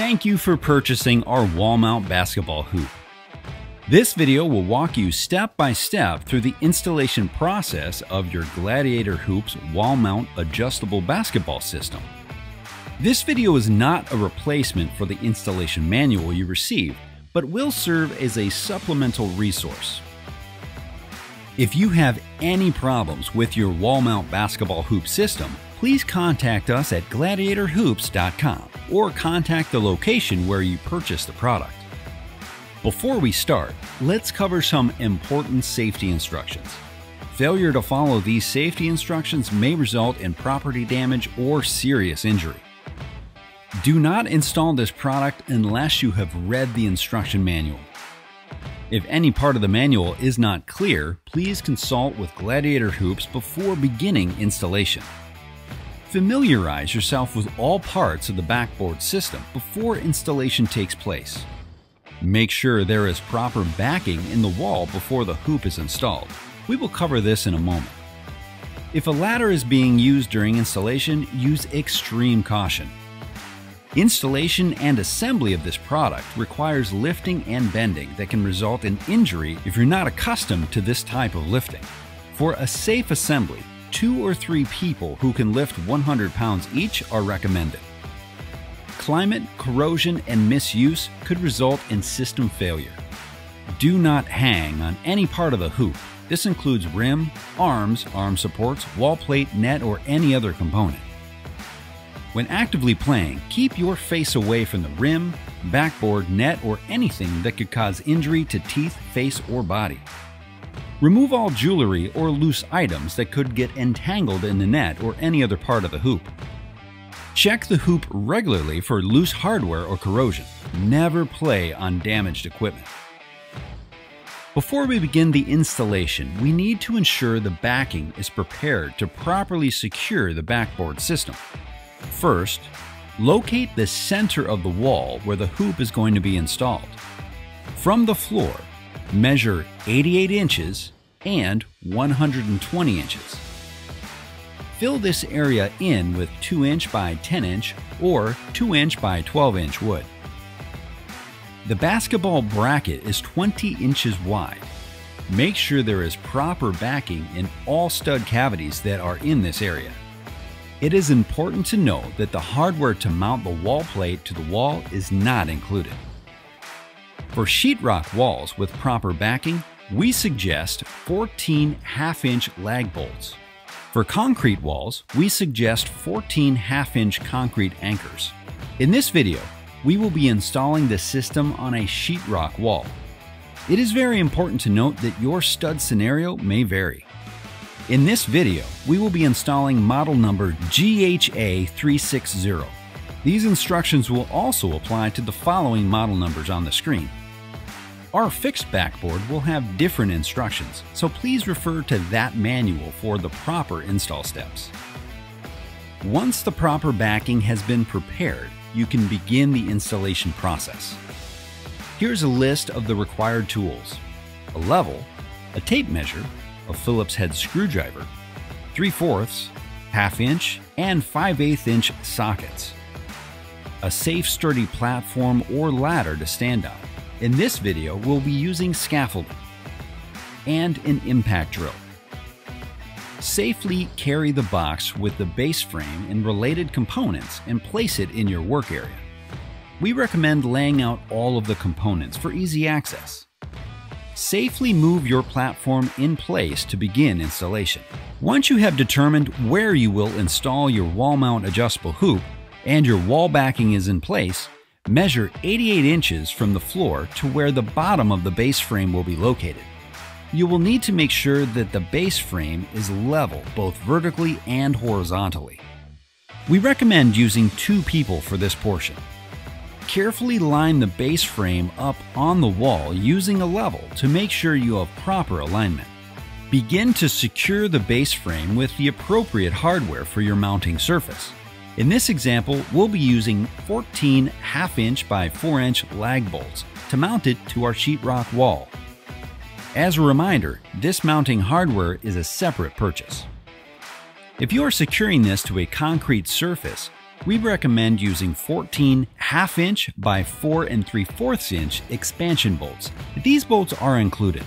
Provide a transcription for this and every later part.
Thank you for purchasing our wall mount basketball hoop. This video will walk you step by step through the installation process of your Gladiator Hoops wall mount adjustable basketball system. This video is not a replacement for the installation manual you received, but will serve as a supplemental resource. If you have any problems with your wall mount basketball hoop system, please contact us at gladiatorhoops.com or contact the location where you purchased the product. Before we start, let's cover some important safety instructions. Failure to follow these safety instructions may result in property damage or serious injury. Do not install this product unless you have read the instruction manual. If any part of the manual is not clear, please consult with Gladiator Hoops before beginning installation. Familiarize yourself with all parts of the backboard system before installation takes place. Make sure there is proper backing in the wall before the hoop is installed. We will cover this in a moment. If a ladder is being used during installation, use extreme caution. Installation and assembly of this product requires lifting and bending that can result in injury if you're not accustomed to this type of lifting. For a safe assembly, two or three people who can lift 100 pounds each are recommended. Climate, corrosion, and misuse could result in system failure. Do not hang on any part of the hoop. This includes rim, arms, arm supports, wall plate, net, or any other component. When actively playing, keep your face away from the rim, backboard, net, or anything that could cause injury to teeth, face, or body. Remove all jewelry or loose items that could get entangled in the net or any other part of the hoop. Check the hoop regularly for loose hardware or corrosion. Never play on damaged equipment. Before we begin the installation, we need to ensure the backing is prepared to properly secure the backboard system. First, locate the center of the wall where the hoop is going to be installed. From the floor, measure 88 inches and 120 inches. Fill this area in with 2 inch by 10 inch or 2 inch by 12 inch wood. The basketball bracket is 20 inches wide. Make sure there is proper backing in all stud cavities that are in this area. It is important to know that the hardware to mount the wall plate to the wall is not included. For sheetrock walls with proper backing, we suggest 14 half-inch lag bolts. For concrete walls, we suggest 14 half-inch concrete anchors. In this video, we will be installing the system on a sheetrock wall. It is very important to note that your stud scenario may vary. In this video, we will be installing model number GHA360. These instructions will also apply to the following model numbers on the screen. Our fixed backboard will have different instructions, so please refer to that manual for the proper install steps. Once the proper backing has been prepared, you can begin the installation process. Here's a list of the required tools. A level, a tape measure, a Phillips head screwdriver, 3 fourths, half inch, and 5 8 inch sockets. A safe sturdy platform or ladder to stand on. In this video, we'll be using scaffolding and an impact drill. Safely carry the box with the base frame and related components and place it in your work area. We recommend laying out all of the components for easy access. Safely move your platform in place to begin installation. Once you have determined where you will install your wall mount adjustable hoop and your wall backing is in place, measure 88 inches from the floor to where the bottom of the base frame will be located. You will need to make sure that the base frame is level both vertically and horizontally. We recommend using two people for this portion. Carefully line the base frame up on the wall using a level to make sure you have proper alignment. Begin to secure the base frame with the appropriate hardware for your mounting surface. In this example, we'll be using 14 half inch by 4 inch lag bolts to mount it to our sheetrock wall. As a reminder, this mounting hardware is a separate purchase. If you are securing this to a concrete surface, we recommend using 14 half inch by 4 and 3 fourths inch expansion bolts. These bolts are included.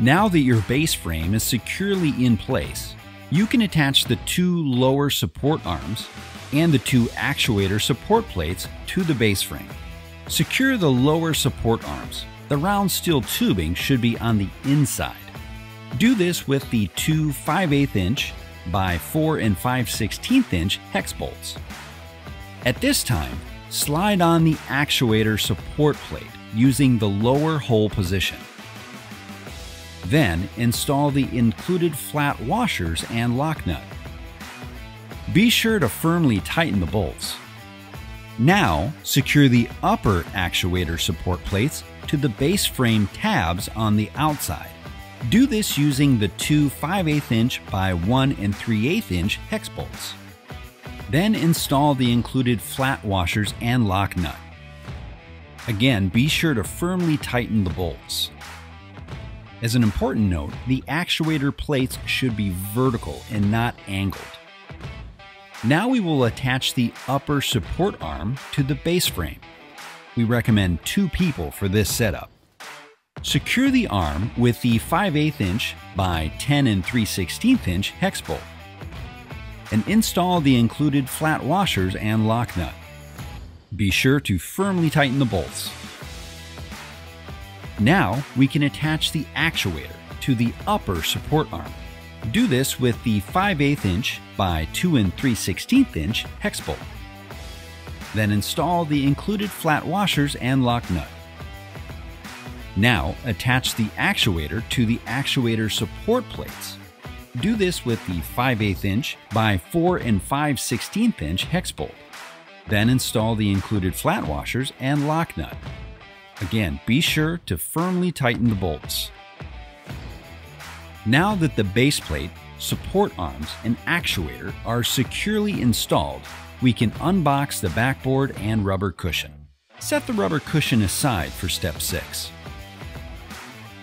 Now that your base frame is securely in place, you can attach the two lower support arms and the two actuator support plates to the base frame. Secure the lower support arms. The round steel tubing should be on the inside. Do this with the two 5 8 inch by 4 and 5 16 inch hex bolts. At this time, slide on the actuator support plate using the lower hole position. Then install the included flat washers and lock nut. Be sure to firmly tighten the bolts. Now, secure the upper actuator support plates to the base frame tabs on the outside. Do this using the two 5 8 inch by 1 and 3 8 inch hex bolts. Then install the included flat washers and lock nut. Again, be sure to firmly tighten the bolts. As an important note, the actuator plates should be vertical and not angled. Now we will attach the upper support arm to the base frame. We recommend two people for this setup. Secure the arm with the 5 8 inch by 10 and 3 16 inch hex bolt and install the included flat washers and lock nut. Be sure to firmly tighten the bolts. Now we can attach the actuator to the upper support arm. Do this with the 5 8 inch by 2 and 3 16 inch hex bolt. Then install the included flat washers and lock nut. Now attach the actuator to the actuator support plates. Do this with the 5 8 inch by 4 and 5 16 inch hex bolt. Then install the included flat washers and lock nut. Again, be sure to firmly tighten the bolts. Now that the base plate, support arms, and actuator are securely installed, we can unbox the backboard and rubber cushion. Set the rubber cushion aside for step 6.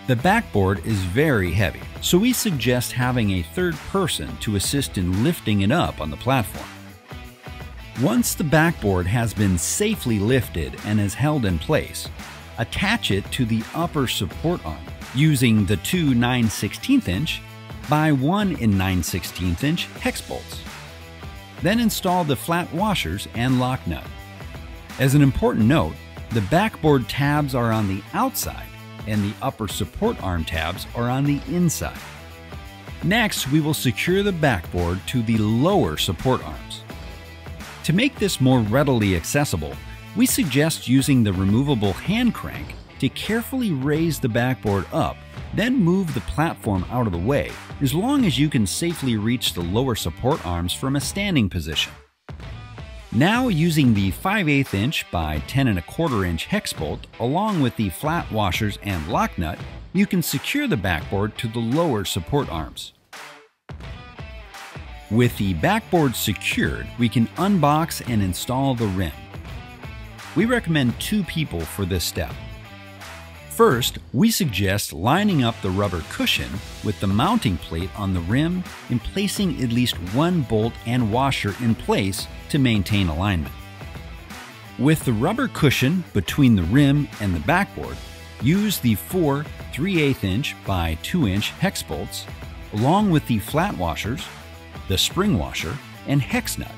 The backboard is very heavy, so we suggest having a third person to assist in lifting it up on the platform. Once the backboard has been safely lifted and is held in place, attach it to the upper support arm using the two 9 16 inch by 1 in 9 16 inch hex bolts. Then install the flat washers and lock nut. As an important note, the backboard tabs are on the outside and the upper support arm tabs are on the inside. Next, we will secure the backboard to the lower support arms. To make this more readily accessible, we suggest using the removable hand crank to carefully raise the backboard up, then move the platform out of the way, as long as you can safely reach the lower support arms from a standing position. Now using the 5 8 inch by 10 and a quarter inch hex bolt along with the flat washers and lock nut, you can secure the backboard to the lower support arms. With the backboard secured, we can unbox and install the rim. We recommend two people for this step. First, we suggest lining up the rubber cushion with the mounting plate on the rim and placing at least one bolt and washer in place to maintain alignment. With the rubber cushion between the rim and the backboard, use the four 3 8 inch by 2 inch hex bolts along with the flat washers, the spring washer, and hex nut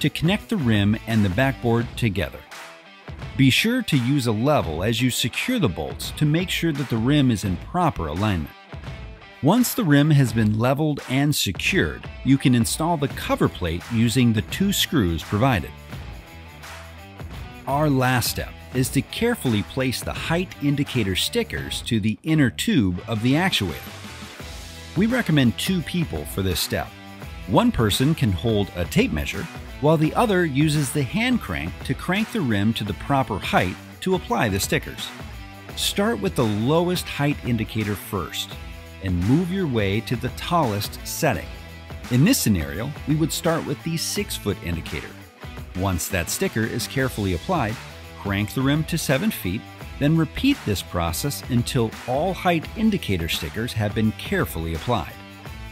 to connect the rim and the backboard together. Be sure to use a level as you secure the bolts to make sure that the rim is in proper alignment. Once the rim has been leveled and secured, you can install the cover plate using the two screws provided. Our last step is to carefully place the height indicator stickers to the inner tube of the actuator. We recommend two people for this step. One person can hold a tape measure while the other uses the hand crank to crank the rim to the proper height to apply the stickers. Start with the lowest height indicator first and move your way to the tallest setting. In this scenario, we would start with the 6 foot indicator. Once that sticker is carefully applied, crank the rim to 7 feet, then repeat this process until all height indicator stickers have been carefully applied.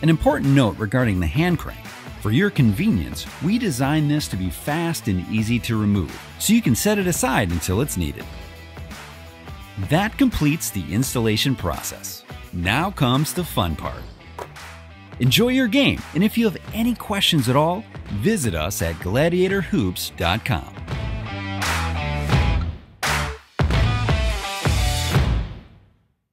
An important note regarding the hand crank For your convenience, we designed this to be fast and easy to remove, so you can set it aside until it's needed. That completes the installation process. Now comes the fun part. Enjoy your game, and if you have any questions at all, visit us at gladiatorhoops.com.